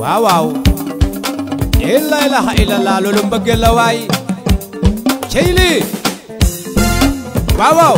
waaw waaw e la ilaha illallah loolu mbëggeel la waay cey lii waaw waaw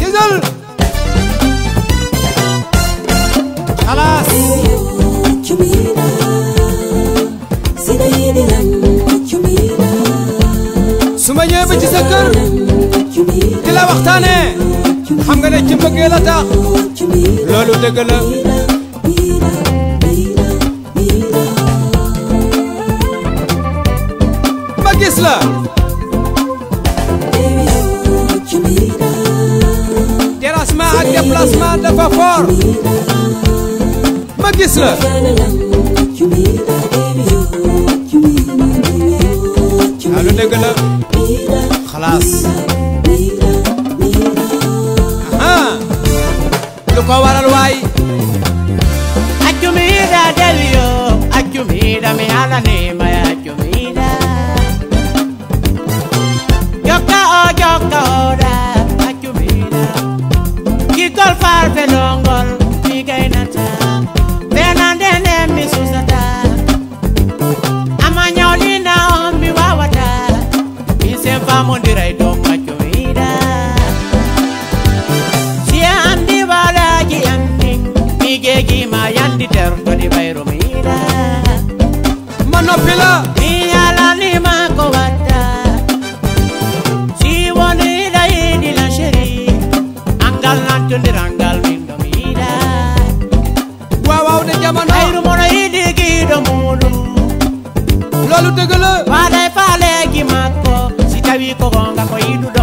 gisal xalaas su ma ñëwee ba ci sa kër di la waxtaane bëggee la tax loolu dëgg la ma gis la terrassement ak déplacement dafa fort ma gis la loolu dëgg la xalaas lu ko waral waay accumida del yo accumida mi ala ni may accumida jokka o jokka o da accumida ki gol far fe nongol mi gaynata benande ne mi susata ama nyawlina on mi wawata mi sen famondira dama nayru mono idi gido muɗum lolu tegele waɗay faale gi makko si gonga ko yiɗuɗo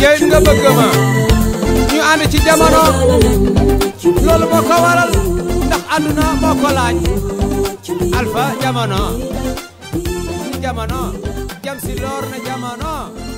yéen nga bëgg ma ñu ànd ci jamono loolu moo ko waral ndax àdduna moo ko alfa jamono si jamono jam si loor na jamono